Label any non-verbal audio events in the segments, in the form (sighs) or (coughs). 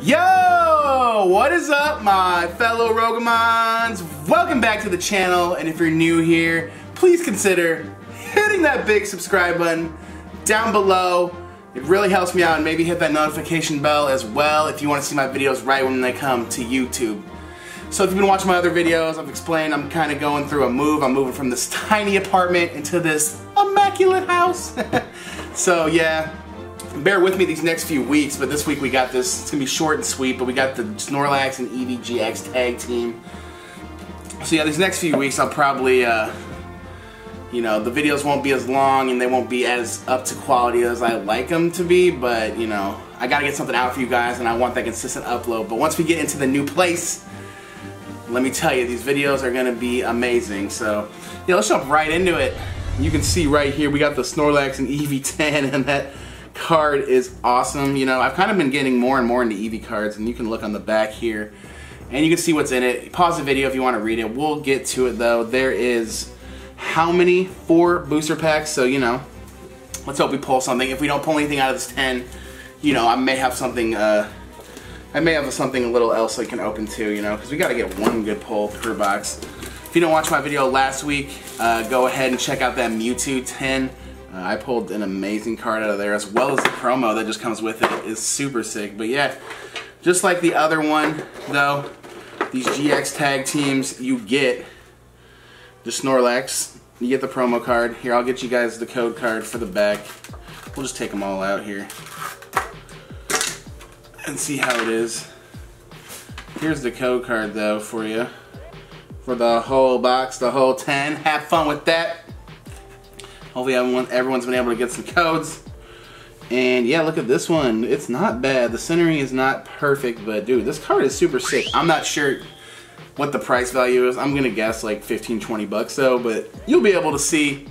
Yo! What is up, my fellow Rogémons? Welcome back to the channel, and if you're new here, please consider hitting that big subscribe button down below. It really helps me out, and maybe hit that notification bell as well if you want to see my videos right when they come to YouTube. So if you've been watching my other videos, I've explained I'm kind of going through a move. I'm moving from this (laughs) tiny apartment into this immaculate house. (laughs) so yeah, bear with me these next few weeks, but this week we got this, it's gonna be short and sweet, but we got the Snorlax and Eevee GX tag team. So yeah, these next few weeks I'll probably, uh, you know, the videos won't be as long and they won't be as up to quality as I like them to be, but you know, I gotta get something out for you guys and I want that consistent upload. But once we get into the new place, let me tell you, these videos are gonna be amazing. So yeah, let's jump right into it. You can see right here, we got the Snorlax and Eevee tin (laughs) and that card is awesome. You know, I've kind of been getting more and more into Eevee cards, and you can look on the back here, and you can see what's in it. Pause the video if you want to read it. We'll get to it, though. There is how many? Four booster packs, so, you know, let's hope we pull something. If we don't pull anything out of this 10, you know, I may have something, uh, I may have something a little else I can open too, you know, because we got to get one good pull per box. If you didn't watch my video last week, uh, go ahead and check out that Mewtwo 10. Uh, I pulled an amazing card out of there as well as the promo that just comes with it is super sick. But yeah, just like the other one though, these GX tag teams you get the Snorlax, you get the promo card. Here, I'll get you guys the code card for the back. We'll just take them all out here and see how it is. Here's the code card though for you. For the whole box, the whole 10. Have fun with that. Hopefully everyone, everyone's been able to get some codes. And yeah, look at this one. It's not bad. The centering is not perfect, but dude, this card is super sick. I'm not sure what the price value is. I'm gonna guess like 15, 20 bucks though, but you'll be able to see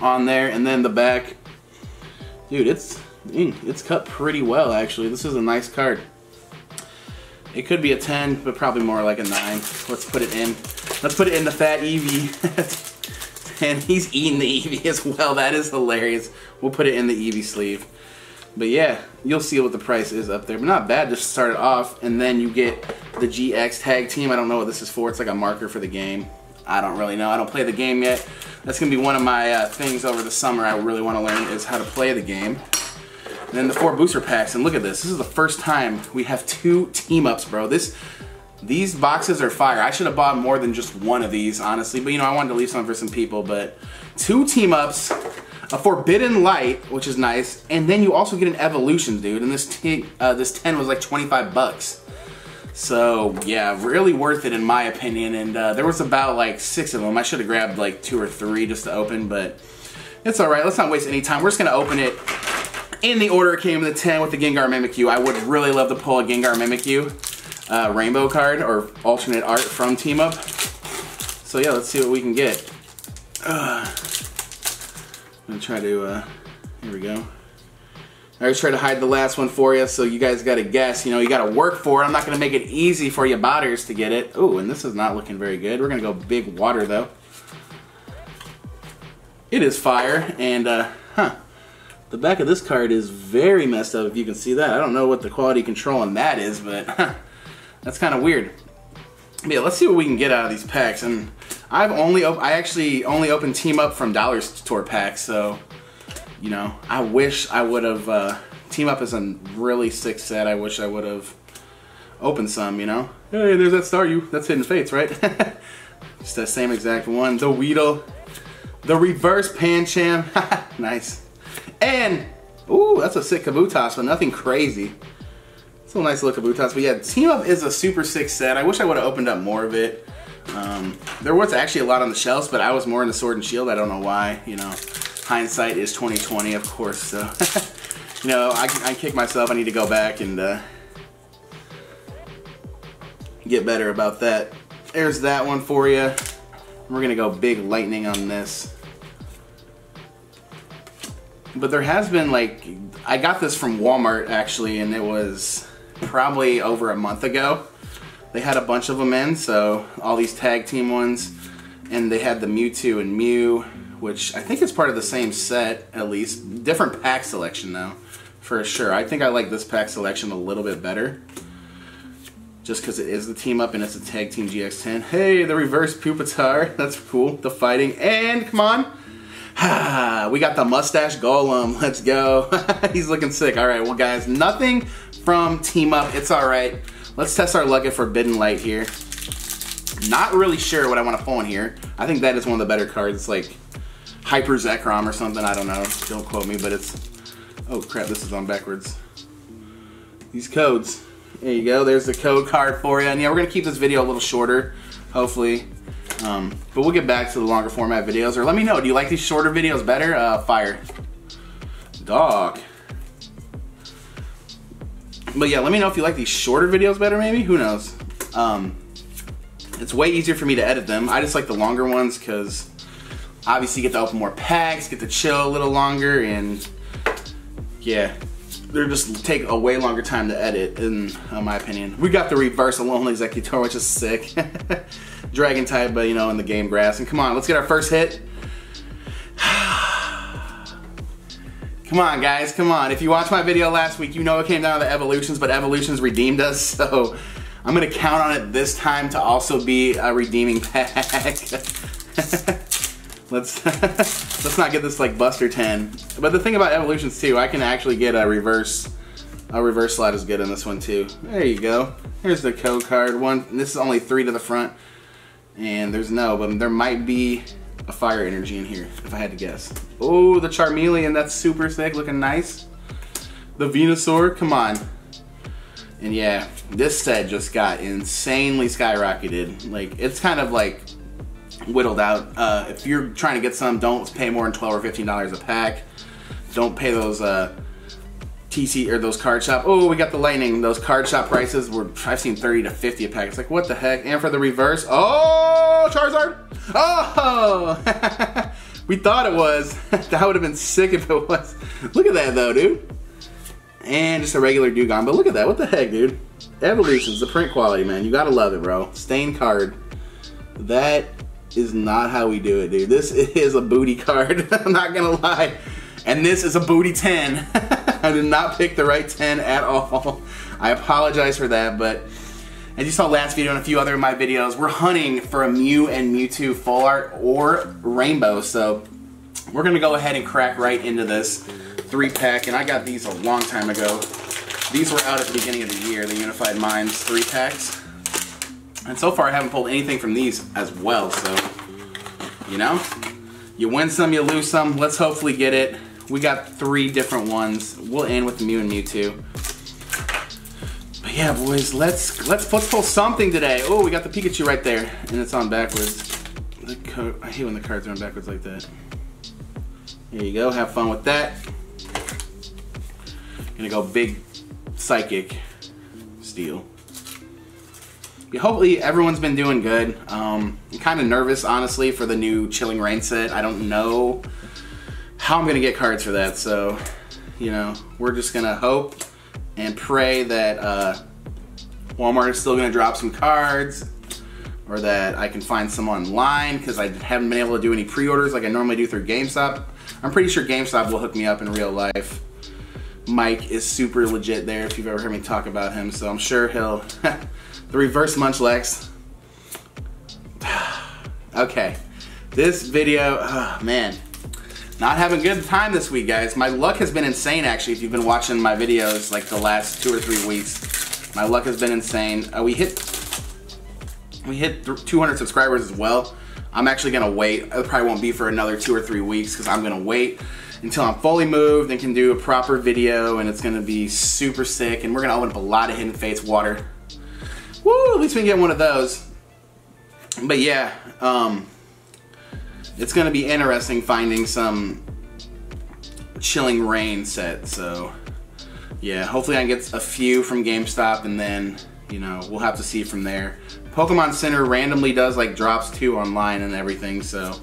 on there. And then the back, dude, it's it's cut pretty well actually. This is a nice card. It could be a 10, but probably more like a 9. Let's put it in. Let's put it in the fat Eevee. (laughs) and he's eating the Eevee as well. That is hilarious. We'll put it in the Eevee sleeve. But yeah, you'll see what the price is up there. But not bad just to start it off. And then you get the GX tag team. I don't know what this is for. It's like a marker for the game. I don't really know. I don't play the game yet. That's going to be one of my uh, things over the summer I really want to learn is how to play the game. And then the four booster packs. And look at this. This is the first time we have two team-ups, bro. This these boxes are fire. I should have bought more than just one of these, honestly. But, you know, I wanted to leave some for some people. But two team-ups, a Forbidden Light, which is nice. And then you also get an Evolution, dude. And this, uh, this 10 was like 25 bucks. So, yeah, really worth it in my opinion. And uh, there was about like six of them. I should have grabbed like two or three just to open. But it's alright. Let's not waste any time. We're just going to open it in the order it came in the 10 with the Gengar Mimikyu. I would really love to pull a Gengar Mimikyu uh, rainbow card or alternate art from Team Up. So yeah, let's see what we can get. Uh, I'm gonna try to, uh, here we go. I always try to hide the last one for you, so you guys gotta guess. You know, you gotta work for it. I'm not gonna make it easy for you botters to get it. Oh, and this is not looking very good. We're gonna go big water though. It is fire, and uh, huh. The back of this card is very messed up, if you can see that. I don't know what the quality control on that is, but (laughs) huh. That's kind of weird. But yeah, let's see what we can get out of these packs. And I've only, I actually only opened Team Up from Dollar Store packs, so, you know, I wish I would have, uh, Team Up is a really sick set. I wish I would have opened some, you know? Hey, there's that Staryu. That's Hidden Fates, right? (laughs) Just that same exact one. The Weedle. The Reverse Pancham. (laughs) nice. And, ooh, that's a sick Kabutops, but nothing crazy. It's nice look Kabutops. But yeah, Team Up is a super sick set. I wish I would have opened up more of it. Um, there was actually a lot on the shelves, but I was more in the Sword and Shield. I don't know why. You know, hindsight is 2020, of course. So, (laughs) you know, I, I kick myself. I need to go back and uh, get better about that. There's that one for you. We're gonna go big lightning on this. But there has been like, I got this from Walmart actually, and it was probably over a month ago. They had a bunch of them in, so all these tag team ones, and they had the Mewtwo and Mew, which I think is part of the same set, at least. Different pack selection, though, for sure. I think I like this pack selection a little bit better. Just because it is the team up and it's a tag team GX10. Hey, the reverse Pupitar. (laughs) That's cool. The fighting. And come on. (sighs) we got the mustache golem. Let's go. (laughs) He's looking sick. All right, well, guys, nothing from Team Up. It's all right. Let's test our luck at Forbidden Light here. Not really sure what I want to pull in here. I think that is one of the better cards. It's like Hyper Zekrom or something. I don't know. Don't quote me, but it's... Oh, crap. This is on backwards. These codes. There you go. There's the code card for you. And yeah, we're going to keep this video a little shorter, hopefully. Um, but we'll get back to the longer format videos. Or let me know, do you like these shorter videos better? Uh, fire. Dog. But yeah, let me know if you like these shorter videos better, maybe? Who knows? Um, it's way easier for me to edit them. I just like the longer ones because obviously you get to open more packs, get to chill a little longer, and yeah, they're just take a way longer time to edit, in my opinion. We got the reverse alone (laughs) executor, which is sick. (laughs) Dragon type, but you know, in the game grass. And come on, let's get our first hit. Come on, guys, come on. If you watched my video last week, you know it came down to the evolutions, but evolutions redeemed us, (laughs) so I'm gonna count on it this time to also be a redeeming pack. (laughs) let's (laughs) let's not get this like Buster 10. But the thing about evolutions too, I can actually get a reverse a reverse slot is good in this one too. There you go. Here's the code card. One this is only three to the front. And there's no, but there might be a fire energy in here, if I had to guess. Oh, the Charmeleon, that's super sick, looking nice. The Venusaur, come on. And yeah, this set just got insanely skyrocketed. Like, it's kind of like whittled out. Uh, if you're trying to get some, don't pay more than 12 or $15 a pack. Don't pay those uh, TC or those card shop. Oh, we got the lightning. Those card shop prices were I've seen 30 to 50 a pack. It's like what the heck? And for the reverse, oh Charizard. Oh, (laughs) we thought it was. (laughs) that would have been sick if it was. Look at that though, dude and just a regular Dewgong. But look at that, what the heck, dude? Evolutions, the print quality, man. You gotta love it, bro. Stain card. That is not how we do it, dude. This is a booty card. (laughs) I'm not gonna lie. And this is a booty 10. I did not pick the right 10 at all. I apologize for that, but as you saw last video and a few other of my videos, we're hunting for a Mew and Mewtwo full art or rainbow. So we're gonna go ahead and crack right into this three pack, and I got these a long time ago. These were out at the beginning of the year, the Unified Minds three packs. And so far I haven't pulled anything from these as well, so, you know, you win some, you lose some. Let's hopefully get it. We got three different ones. We'll end with Mew and Mewtwo. Yeah, boys, let's let's let's pull something today. Oh, we got the Pikachu right there, and it's on backwards. I hate when the cards are on backwards like that. There you go. Have fun with that. Gonna go big psychic steel. Yeah, hopefully everyone's been doing good. Um, I'm kind of nervous, honestly, for the new Chilling Reign set. I don't know how I'm gonna get cards for that, so you know, we're just gonna hope and pray that uh, Walmart is still gonna drop some cards or that I can find some online because I haven't been able to do any pre-orders like I normally do through GameStop. I'm pretty sure GameStop will hook me up in real life. Mike is super legit there if you've ever heard me talk about him. So I'm sure he'll, (laughs) the reverse Munchlax. (sighs) okay, this video, oh, man, not having a good time this week, guys. My luck has been insane, actually, if you've been watching my videos like the last two or three weeks. My luck has been insane. Uh, we hit, we hit 200 subscribers as well. I'm actually gonna wait. It probably won't be for another two or three weeks because I'm gonna wait until I'm fully moved and can do a proper video and it's gonna be super sick and we're gonna open up a lot of Hidden Fates water. Woo, at least we can get one of those. But yeah, um, it's gonna be interesting finding some Chilling Reign set, so yeah, hopefully I can get a few from GameStop and then, you know, we'll have to see from there. Pokemon Center randomly does like drops too online and everything, so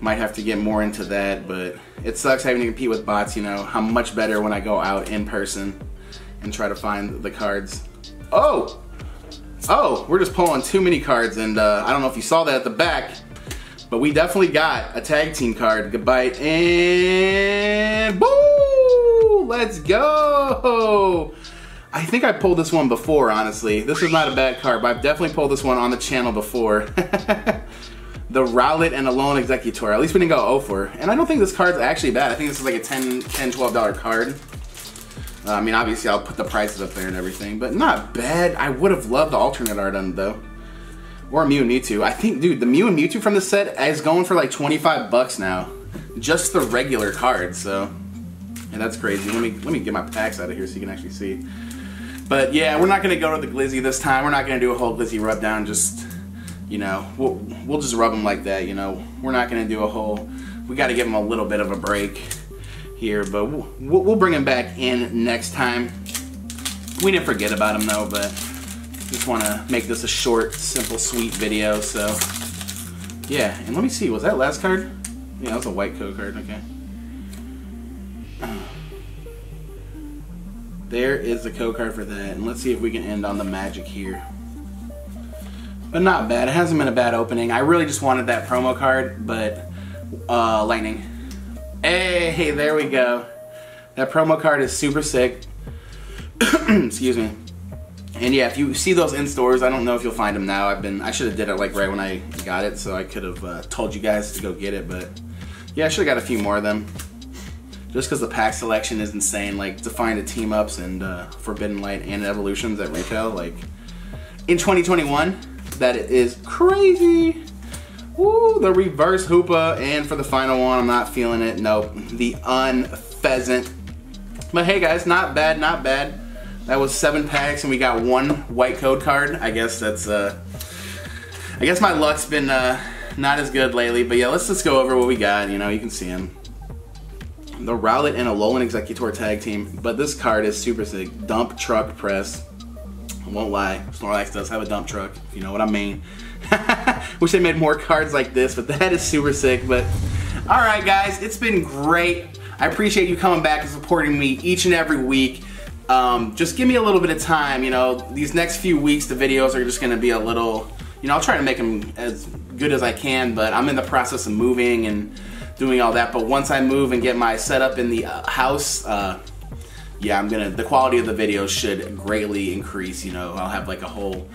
might have to get more into that, but it sucks having to compete with bots, you know. I'm much better when I go out in person and try to find the cards. Oh! Oh, we're just pulling too many cards, and uh, I don't know if you saw that at the back, but we definitely got a tag team card. Goodbye, and boom! Let's go! I think I pulled this one before, honestly. This is not a bad card, but I've definitely pulled this one on the channel before. (laughs) the Rowlet and Alolan Exeggutor. At least we didn't go 0 for. And I don't think this card's actually bad. I think this is like a 10 $10, $12 card. Uh, I mean, obviously I'll put the prices up there and everything, but not bad. I would have loved the alternate art on though. Or Mew and Mewtwo. I think, dude, the Mew and Mewtwo from the set is going for like 25 bucks now. Just the regular card, so. And that's crazy. Let me let me get my packs out of here so you can actually see. But yeah, we're not gonna go to the Glizzy this time. We're not gonna do a whole Glizzy rub down. Just you know, we'll we'll just rub them like that. You know, we're not gonna do a whole. We got to give them a little bit of a break here, but we'll, we'll bring them back in next time. We didn't forget about them though, but just want to make this a short, simple, sweet video. So yeah, and let me see. Was that last card? Yeah, that was a white code card. Okay. There is the code card for that. And let's see if we can end on the magic here. But not bad. It hasn't been a bad opening. I really just wanted that promo card, but uh, lightning. Hey, hey, there we go. That promo card is super sick. (coughs) Excuse me. And yeah, if you see those in stores, I don't know if you'll find them now. I've been, I should have did it like right when I got it, so I could have uh, told you guys to go get it. But yeah, I should have got a few more of them just because the pack selection is insane. Like to find the team ups and uh, Forbidden Light and Evolutions at retail, like in 2021, that is crazy. Woo, the reverse Hoopa, and for the final one, I'm not feeling it. Nope, the Unfezant. But hey guys, not bad, not bad. That was seven packs, and we got one white code card. I guess that's uh, I guess my luck's been uh, not as good lately. But yeah, let's just go over what we got. You know, you can see them the Rowlet and Alolan Exeggutor tag team, but this card is super sick. Dump truck press. I won't lie, Snorlax does have a dump truck, if you know what I mean. (laughs) Wish they made more cards like this, but that is super sick. But alright guys, it's been great. I appreciate you coming back and supporting me each and every week. Um, just give me a little bit of time, you know, these next few weeks the videos are just to be a little, you know, I'll try to make them as good as I can, but I'm in the process of moving and doing all that. But once I move and get my setup in the uh, house, uh, yeah, I'm gonna, the quality of the videos should greatly increase. You know, I'll have like a whole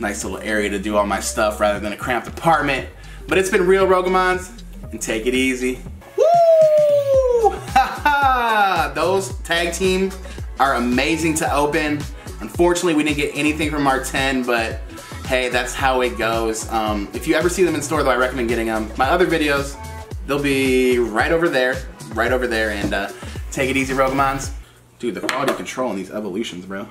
nice little area to do all my stuff rather than a cramped apartment. But it's been real, Rogémons, and take it easy. Woo! (laughs) Those tag teams are amazing to open. Unfortunately, we didn't get anything from our 10, but hey, that's how it goes. Um, if you ever see them in store, though, I recommend getting them. My other videos, They'll be right over there, right over there, and uh, take it easy, Rogémons. Dude, the quality control in these evolutions, bro.